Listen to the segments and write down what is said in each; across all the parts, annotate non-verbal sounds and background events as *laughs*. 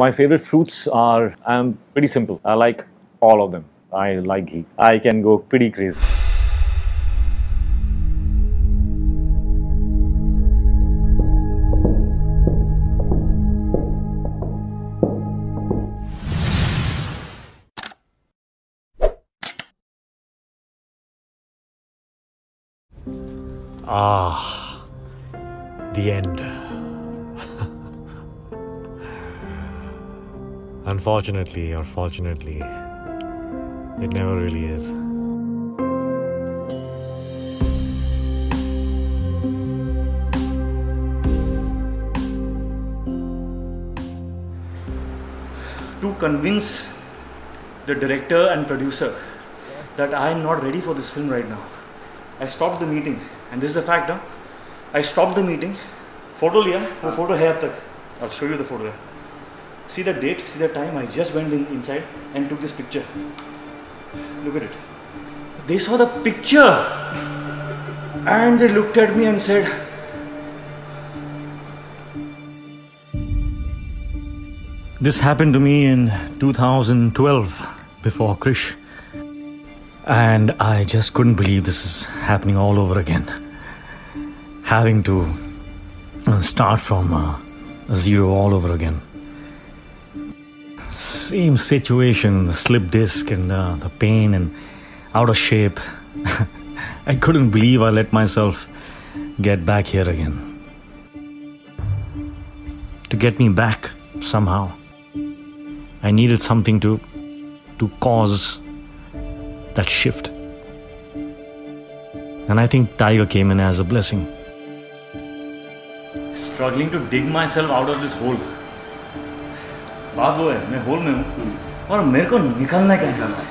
My favorite fruits are, I'm pretty simple. I like all of them. I like ghee. I can go pretty crazy. Ah, the end. *laughs* Unfortunately or fortunately, it never really is. To convince the director and producer that I am not ready for this film right now. I stopped the meeting, and this is a fact. Huh? I stopped the meeting. Photo liya, photo hai tak. I'll show you the photo. See the date, see the time. I just went in, inside and took this picture. Look at it. They saw the picture and they looked at me and said, This happened to me in 2012 before Krrish. And I just couldn't believe this is happening all over again. Having to uh, start from uh, zero all over again. Same situation, the slip disc and uh, the pain and out of shape. *laughs* I couldn't believe I let myself get back here again. To get me back somehow. I needed something to to cause that shift. And I think Tiger came in as a blessing. struggling to dig myself out of this hole. बात वो है मैं whole में हूँ। और मेरे को निकलना है कहीं से।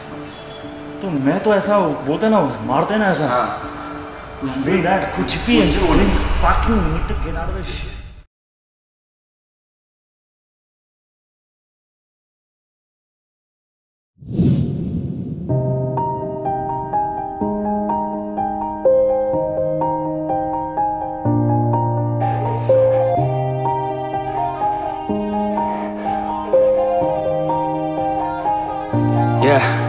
तो मैं तो ऐसा बोलते ना मारते ना ऐसा। कुछ भी दैट कुछ भी and Yeah.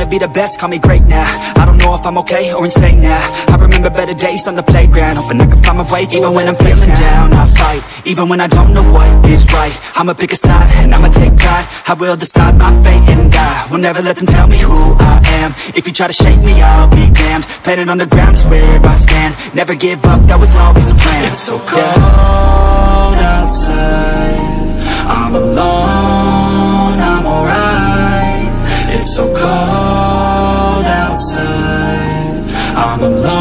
wanna be the best, call me great now. I don't know if I'm okay or insane now. I remember better days on the playground, hoping I can find my way. Even when I'm feeling down, I fight. Even when I don't know what is right, I'ma pick a side and I'ma take pride. I will decide my fate and die. Will never let them tell me who I am. If you try to shake me, I'll be damned. Planet on the ground is where I stand. Never give up, that was always the plan. It's so cold outside. I'm alone, I'm alone.